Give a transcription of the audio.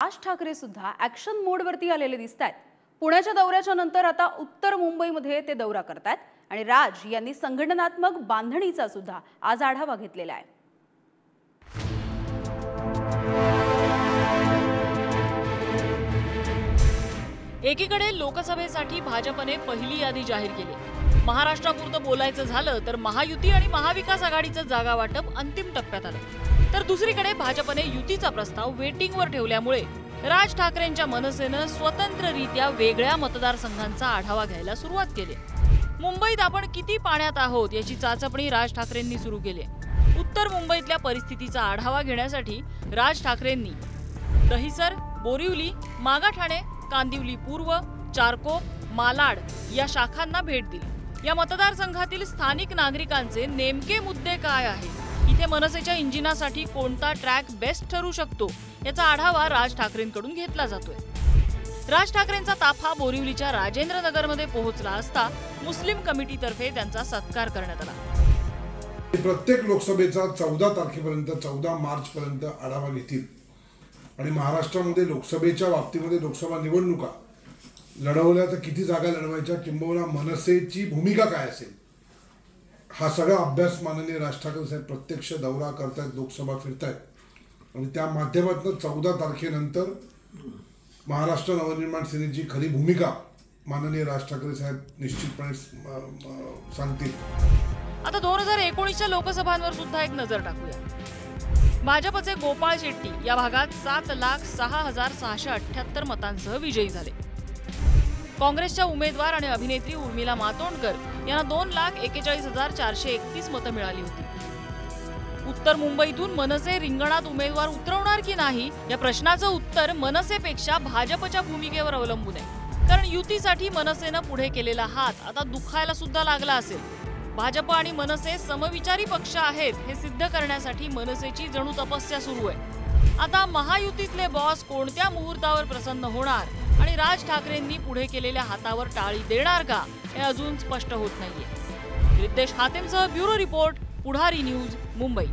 राज ठाकरे सुद्धा ऍक्शन मोडवरती आलेले दिसत आहेत पुण्याच्या दौऱ्याच्या नंतर आता उत्तर मुंबईमध्ये ते दौरा करतायत आणि राज यांनी संघटनात्मक बांधणीचा सुद्धा आज आढावा घेतलेला आहे. एकीकडे लोकसभेसाठी भाजपने पहिली यादी जाहीर केली. महाराष्ट्रापुरतं बोलायचं झालं तर महायुती आणि महाविकास आघाडीचं जागा वाटप अंतिम टप्प्यात आलं. तर दुसरीकडे भाजपने युतीचा प्रस्ताव वेटिंगवर ठेवल्यामुळे राज ठाकरेंच्या मनसेनं स्वतंत्ररित्या वेगळ्या मतदारसंघांचा आढावा घ्यायला सुरुवात केली. मुंबईत आपण किती पाण्यात आहोत याची चाचपणी राज ठाकरेंनी सुरू केली. उत्तर मुंबईतल्या परिस्थितीचा आढावा घेण्यासाठी राज ठाकरेंनी दहिसर बोरिवली मागाठाणे कांदिवली पूर्व चारकोप मालाड या शाखांना भेट दिली. या मतदारसंघातील स्थानिक नागरिकांचे नेमके मुद्दे काय आहेत? इथे मनसेच्या इंजिनासाठी कोणता ट्रॅक बेस्ट ठरू शकतो याचा आढावा राज ठाकरेंकडून घेतला जातोय. राज ठाकरेंचा ताफा बोरिवलीच्या राजेंद्र नगरमध्ये पोहोचला असता मुस्लिम कमिटीतर्फे त्यांचा सत्कार करण्यात आला. प्रत्येक लोकसभेचा चौदा तारखेपर्यंत चौदा मार्चपर्यंत आढावा घेतील. आणि महाराष्ट्रामध्ये लोकसभेच्या बाबतीमध्ये लोकसभा निवडणुका लढवल्या तर किती जागा लढवायच्या किंबहुना मनसेची भूमिका काय असेल? हा सगळा अभ्यास माननीय राज ठाकरे साहेब प्रत्यक्ष दौरा करतायत लोकसभा फिरतायत. आणि त्या माध्यमातून चौदा तारखेनंतर महाराष्ट्र नवनिर्माण सेनेची खरी भूमिका माननीय राज ठाकरे साहेब निश्चितपणे सांगतील. आता दोन हजार एकोणीसच्या लोकसभांवर सुद्धा एक नजर टाकूया. भाजपचे गोपाळ शेट्टी या भागात सात लाख सहा हजार सहाशे अठ्ठ्याहत्तर मतांसह विजयी झाले. काँग्रेसच्या उमेदवार आणि अभिनेत्री उर्मिला मातोंडकर यांना दोन लाख एकेचाळीस हजार चारशे एकतीस मतं मिळाली होती. उत्तर मुंबईतून मनसे रिंगणात उमेदवार उतरवणार की नाही या प्रश्नाचं उत्तर मनसेपेक्षा भाजपच्या भूमिकेवर अवलंबून आहे. कारण युतीसाठी मनसेनं पुढे केलेला हात आता दुखायला सुद्धा लागला असेल. भाजप आणि मनसे समविचारी पक्ष आहेत हे सिद्ध करण्यासाठी मनसेची जणू तपस्या सुरू आहे. आता महायुतीतले बॉस कोणत्या मुहूर्तावर प्रसन्न होणार? आणि राज ठाकरेंनी पुढे केलेल्या हातावर टाळी देणार का हे अजून स्पष्ट होत नाहीये. Ritesh हातेमसह bureau report Pudhari news Mumbai.